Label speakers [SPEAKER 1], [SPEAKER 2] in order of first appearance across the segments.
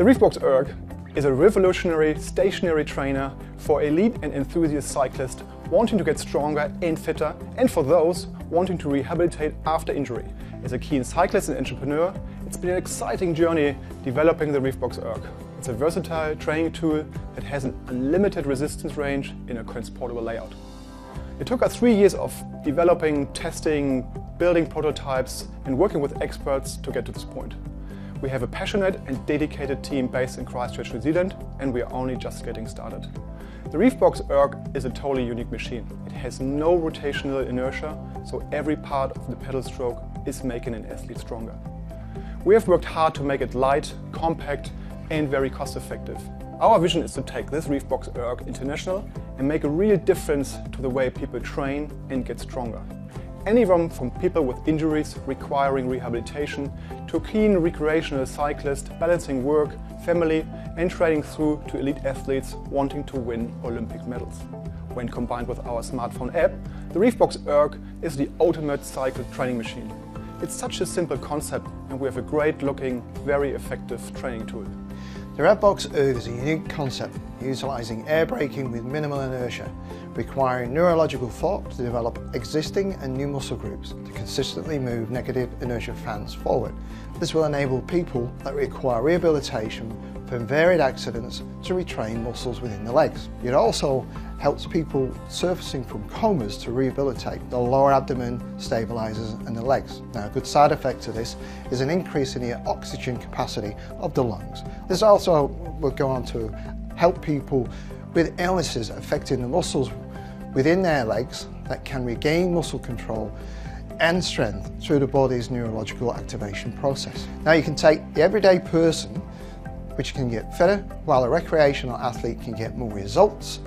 [SPEAKER 1] The Revbox Erg is a revolutionary stationary trainer for elite and enthusiast cyclists wanting to get stronger and fitter, and for those wanting to rehabilitate after injury. As a keen cyclist and entrepreneur, it's been an exciting journey developing the Revbox Erg. It's a versatile training tool that has an unlimited resistance range in a transportable layout. It took us three years of developing, testing, building prototypes and working with experts to get to this point. We have a passionate and dedicated team based in Christchurch, New Zealand, and we are only just getting started. The Revbox Erg is a totally unique machine. It has no rotational inertia, so every part of the pedal stroke is making an athlete stronger. We have worked hard to make it light, compact and very cost effective. Our vision is to take this Revbox Erg international and make a real difference to the way people train and get stronger. Anyone from people with injuries requiring rehabilitation to keen recreational cyclist balancing work, family and training through to elite athletes wanting to win Olympic medals. When combined with our smartphone app, the Revbox Erg is the ultimate cycle training machine. It's such a simple concept and we have a great looking, very effective training tool.
[SPEAKER 2] The Revbox Erg is a unique concept utilising air braking with minimal inertia, requiring neurological thought to develop existing and new muscle groups to consistently move negative inertia fans forward. This will enable people that require rehabilitation from varied accidents to retrain muscles within the legs. It also helps people surfacing from comas to rehabilitate the lower abdomen, stabilizers and the legs. Now a good side effect to this is an increase in the oxygen capacity of the lungs. This also will go on to help people with illnesses affecting the muscles within their legs that can regain muscle control and strength through the body's neurological activation process. Now you can take the everyday person which can get fitter while a recreational athlete can get more results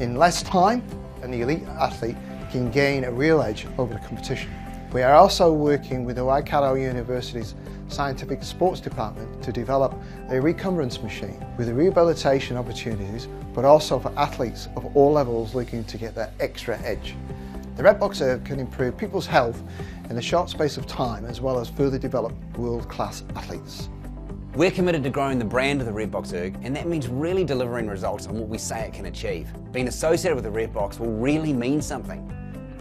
[SPEAKER 2] in less time an elite athlete can gain a real edge over the competition. We are also working with the Waikato University's Scientific Sports Department to develop a recumbrance machine with rehabilitation opportunities but also for athletes of all levels looking to get that extra edge. The Revbox Erg can improve people's health in a short space of time as well as further develop world-class athletes.
[SPEAKER 3] We're committed to growing the brand of the Revbox Erg, and that means really delivering results on what we say it can achieve. Being associated with the Revbox will really mean something.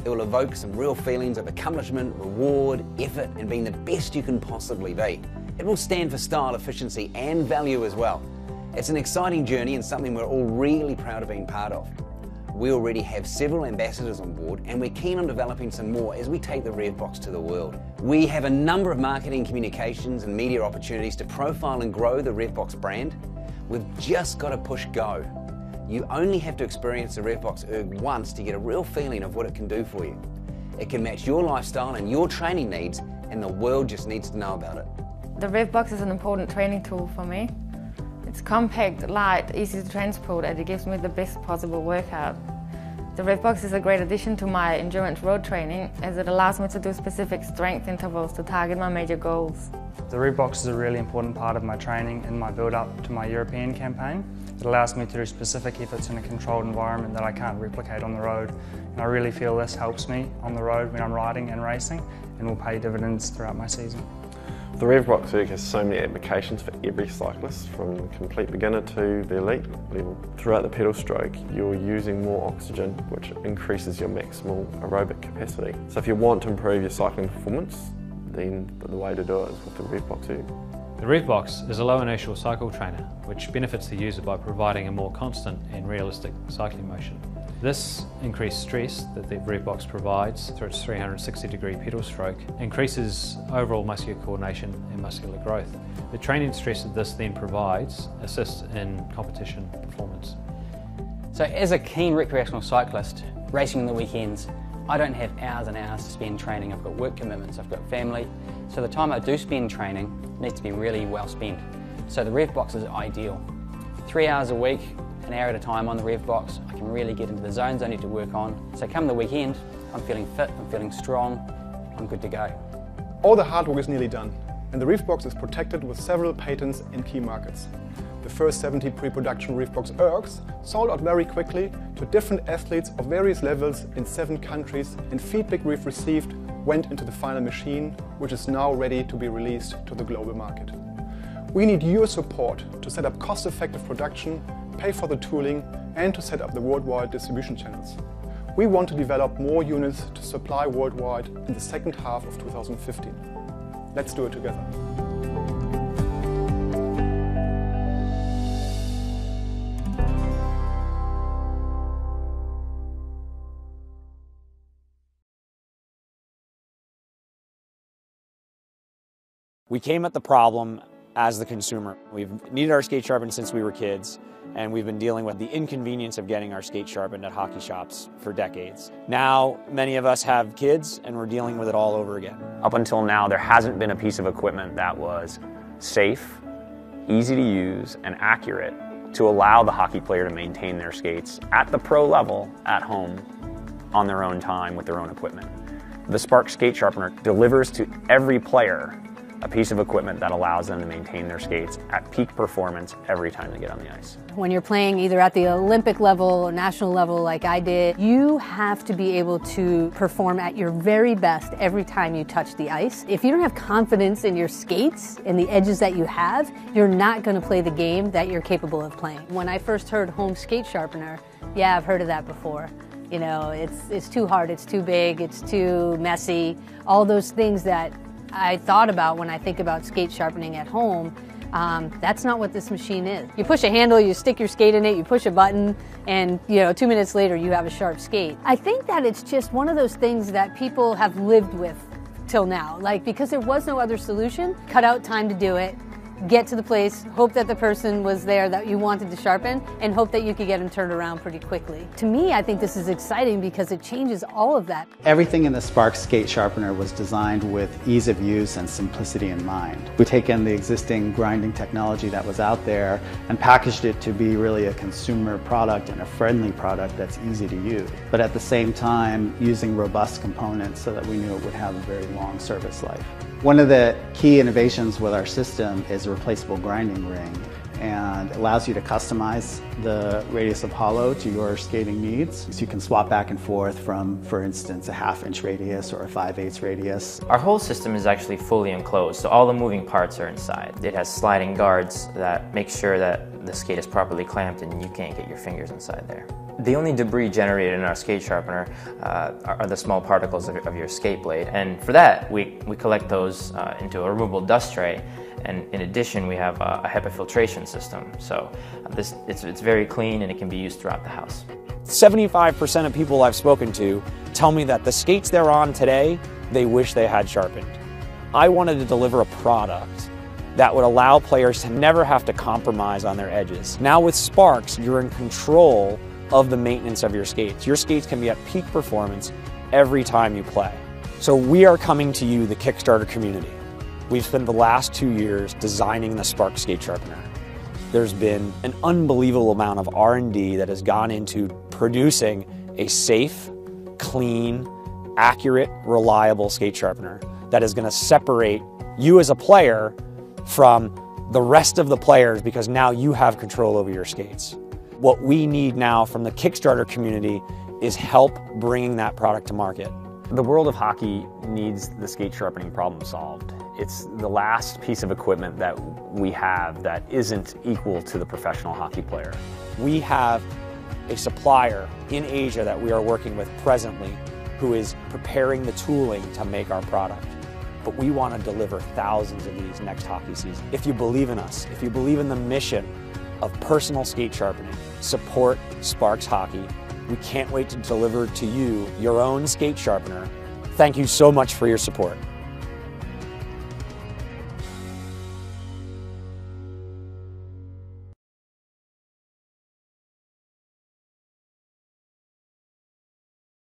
[SPEAKER 3] It will evoke some real feelings of accomplishment, reward, effort, and being the best you can possibly be. It will stand for style, efficiency, and value as well. It's an exciting journey and something we're all really proud of being part of. We already have several ambassadors on board and we're keen on developing some more as we take the Revbox to the world. We have a number of marketing, communications and media opportunities to profile and grow the Revbox brand. We've just got to push go. You only have to experience the Revbox Erg once to get a real feeling of what it can do for you. It can match your lifestyle and your training needs and the world just needs to know about it.
[SPEAKER 4] The Revbox is an important training tool for me. It's compact, light, easy to transport and it gives me the best possible workout. The Revbox is a great addition to my endurance road training as it allows me to do specific strength intervals to target my major goals.
[SPEAKER 5] The Revbox is a really important part of my training and my build-up to my European campaign. It allows me to do specific efforts in a controlled environment that I can't replicate on the road. And I really feel this helps me on the road when I'm riding and racing and will pay dividends throughout my season.
[SPEAKER 6] The Revbox Erg has so many applications for every cyclist, from complete beginner to the elite level. Throughout the pedal stroke, you're using more oxygen, which increases your maximal aerobic capacity. So if you want to improve your cycling performance, then the way to do it is with the Revbox Erg.
[SPEAKER 7] The RevBox is a low inertial cycle trainer, which benefits the user by providing a more constant and realistic cycling motion. This increased stress that the Revbox provides through its 360 degree pedal stroke increases overall muscular coordination and muscular growth. The training stress that this then provides assists in competition performance.
[SPEAKER 8] So as a keen recreational cyclist, racing on the weekends, I don't have hours and hours to spend training. I've got work commitments, I've got family. So the time I do spend training needs to be really well spent. So the Revbox is ideal. Three hours a week, an hour at a time on the Revbox. I can really get into the zones I need to work on. So come the weekend, I'm feeling fit, I'm feeling strong, I'm good to go.
[SPEAKER 1] All the hard work is nearly done, and the Revbox is protected with several patents in key markets. The first 70 pre-production Revbox Ergs sold out very quickly to different athletes of various levels in seven countries and feedback we've received went into the final machine, which is now ready to be released to the global market. We need your support to set up cost-effective production, pay for the tooling, and to set up the worldwide distribution channels. We want to develop more units to supply worldwide in the second half of 2015. Let's do it together.
[SPEAKER 9] We came at the problem as the consumer. We've needed our skate sharpened since we were kids, and we've been dealing with the inconvenience of getting our skate sharpened at hockey shops for decades. Now, many of us have kids, and we're dealing with it all over again.
[SPEAKER 10] Up until now, there hasn't been a piece of equipment that was safe, easy to use, and accurate to allow the hockey player to maintain their skates at the pro level at home on their own time with their own equipment. The Spark Skate Sharpener delivers to every player a piece of equipment that allows them to maintain their skates at peak performance every time they get on the ice.
[SPEAKER 11] When you're playing either at the Olympic level or national level like I did, you have to be able to perform at your very best every time you touch the ice. If you don't have confidence in your skates and the edges that you have, you're not going to play the game that you're capable of playing. When I first heard home skate sharpener, yeah, I've heard of that before. You know, it's, it's too hard, it's too big, it's too messy, all those things that I thought about when I think about skate sharpening at home. Um, that's not what this machine is. You push a handle, you stick your skate in it, you push a button, and you know, two minutes later you have a sharp skate. I think that it's just one of those things that people have lived with till now. Like because there was no other solution, cut out time to do it, get to the place, hope that the person was there that you wanted to sharpen, and hope that you could get them turned around pretty quickly. To me, I think this is exciting because it changes all of that.
[SPEAKER 12] Everything in the Spark Skate Sharpener was designed with ease of use and simplicity in mind. We taken the existing grinding technology that was out there and packaged it to be really a consumer product and a friendly product that's easy to use. But at the same time, using robust components so that we knew it would have a very long service life. One of the key innovations with our system is a replaceable grinding ring and allows you to customize the radius of hollow to your skating needs. So you can swap back and forth from, for instance, a half inch radius or a 5 eighths radius.
[SPEAKER 13] Our whole system is actually fully enclosed, so all the moving parts are inside. It has sliding guards that make sure that the skate is properly clamped and you can't get your fingers inside there. The only debris generated in our skate sharpener uh, are, the small particles of, of, your skate blade. And for that, we, we collect those uh, into a removable dust tray. And in addition, we have a, a HEPA filtration system. So uh, this, it's, it's very clean and it can be used throughout the house.
[SPEAKER 9] 75% of people I've spoken to tell me that the skates they're on today, they wish they had sharpened. I wanted to deliver a product that would allow players to never have to compromise on their edges. Now with Sparx, you're in control of the maintenance of your skates. Your skates can be at peak performance every time you play. So we are coming to you, the Kickstarter community. We've spent the last two years designing the Spark Skate Sharpener. There's been an unbelievable amount of R&D that has gone into producing a safe, clean, accurate, reliable skate sharpener that is going to separate you as a player from the rest of the players because now you have control over your skates. What we need now from the Kickstarter community is help bringing that product to market.
[SPEAKER 10] The world of hockey needs the skate sharpening problem solved. It's the last piece of equipment that we have that isn't equal to the professional hockey player.
[SPEAKER 9] We have a supplier in Asia that we are working with presently who is preparing the tooling to make our product. But we want to deliver thousands of these next hockey season. If you believe in us, if you believe in the mission of personal skate sharpening, support Sparx Hockey. We can't wait to deliver to you your own skate sharpener. Thank you so much for your support.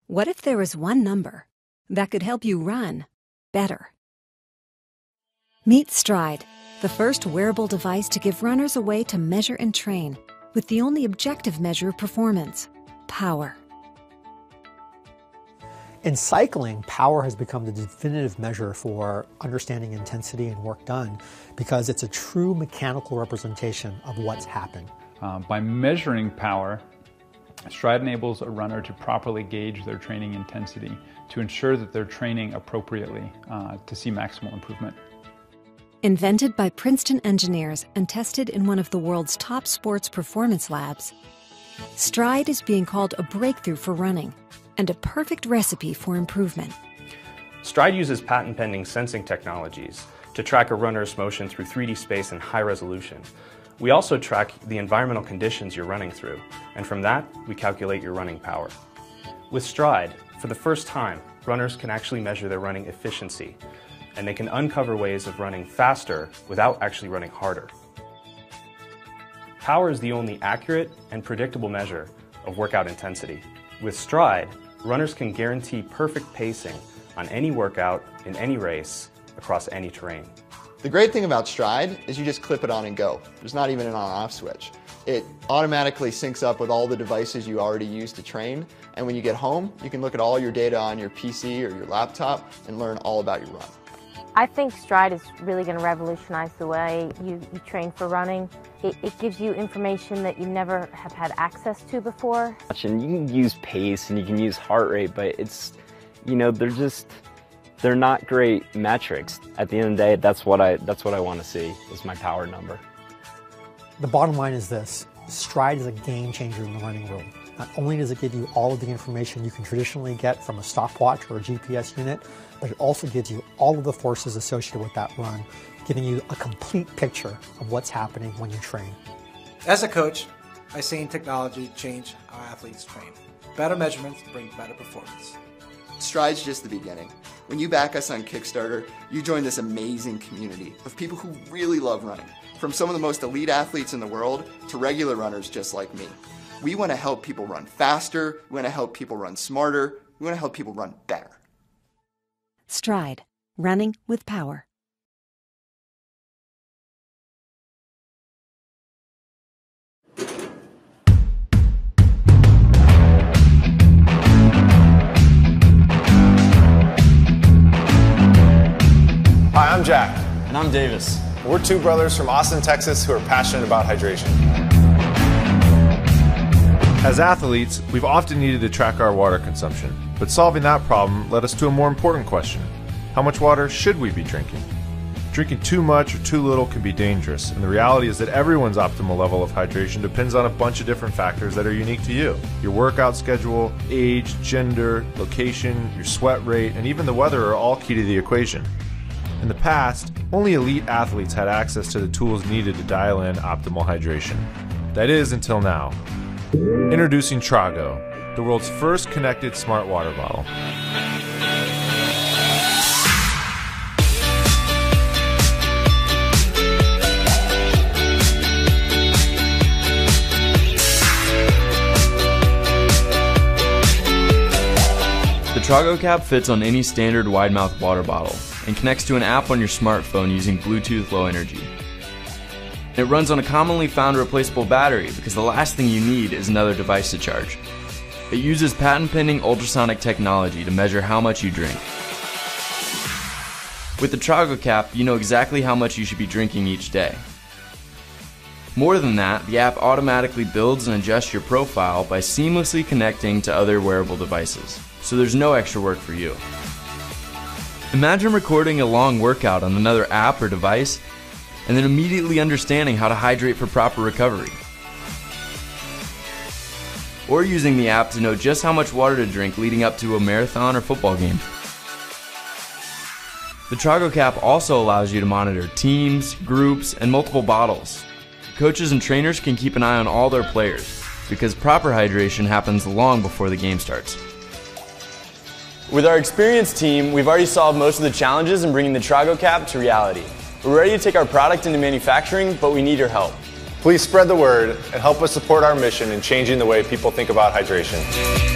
[SPEAKER 14] What if there was one number that could help you run better? Meet Stryd, the first wearable device to give runners a way to measure and train with the only objective measure of performance power.
[SPEAKER 15] In cycling, power has become the definitive measure for understanding intensity and work done because it's a true mechanical representation of what's happened.
[SPEAKER 16] Uh, by measuring power, Stryd enables a runner to properly gauge their training intensity to ensure that they're training appropriately uh, to see maximal improvement.
[SPEAKER 14] Invented by Princeton engineers and tested in one of the world's top sports performance labs, Stryd is being called a breakthrough for running and a perfect recipe for improvement.
[SPEAKER 17] Stryd uses patent pending sensing technologies to track a runner's motion through 3D space in high resolution. We also track the environmental conditions you're running through, and from that, we calculate your running power. With Stryd, for the first time, runners can actually measure their running efficiency, and they can uncover ways of running faster without actually running harder. Power is the only accurate and predictable measure of workout intensity. With Stryd, runners can guarantee perfect pacing on any workout in any race across any terrain.
[SPEAKER 18] The great thing about Stryd is you just clip it on and go. There's not even an on-off switch. It automatically syncs up with all the devices you already use to train, and when you get home, you can look at all your data on your PC or your laptop and learn all about your run.
[SPEAKER 19] I think Stryd is really going to revolutionize the way you, you train for running. It, it, gives you information that you never have had access to before.
[SPEAKER 20] And you can use pace and you can use heart rate, but it's, you know, they're just, they're not great metrics. At the end of the day, that's what I, that's what I want to see is my power number.
[SPEAKER 15] The bottom line is this, Stryd is a game changer in the running world. Not only does it give you all of the information you can traditionally get from a stopwatch or a GPS unit, but it also gives you all of the forces associated with that run, giving you a complete picture of what's happening when you train.
[SPEAKER 21] As a coach, I've seen technology change how athletes train. Better measurements bring better performance.
[SPEAKER 18] Stryd's just the beginning. When you back us on Kickstarter, you join this amazing community of people who really love running, from some of the most elite athletes in the world to regular runners just like me. We want to help people run faster, we want to help people run smarter, we want to help people run better.
[SPEAKER 14] Stryd, running with power.
[SPEAKER 22] Hi, I'm Jack.
[SPEAKER 23] And I'm Davis.
[SPEAKER 22] We're two brothers from Austin, Texas who are passionate about hydration. As athletes, we've often needed to track our water consumption, but solving that problem led us to a more important question How much water should we be drinking? Drinking too much or too little can be dangerous, and the reality is that everyone's optimal level of hydration depends on a bunch of different factors that are unique to you. Your workout schedule, age, gender, location, your sweat rate, and even the weather are all key to the equation. In the past, only elite athletes had access to the tools needed to dial in optimal hydration. That is until now. Introducing Trago, the world's first connected smart water bottle.
[SPEAKER 23] The Trago cap fits on any standard wide mouth water bottle and connects to an app on your smartphone using Bluetooth Low Energy. It runs on a commonly found replaceable battery because the last thing you need is another device to charge. It uses patent pending ultrasonic technology to measure how much you drink. With the Trago cap, you know exactly how much you should be drinking each day. More than that, the app automatically builds and adjusts your profile by seamlessly connecting to other wearable devices, so there's no extra work for you. Imagine recording a long workout on another app or device and then immediately understanding how to hydrate for proper recovery. Or using the app to know just how much water to drink leading up to a marathon or football game. The Trago cap also allows you to monitor teams, groups, and multiple bottles. Coaches and trainers can keep an eye on all their players because proper hydration happens long before the game starts. With our experienced team, we've already solved most of the challenges in bringing the Trago cap to reality. We're ready to take our product into manufacturing, but we need your help.
[SPEAKER 22] Please spread the word and help us support our mission in changing the way people think about hydration.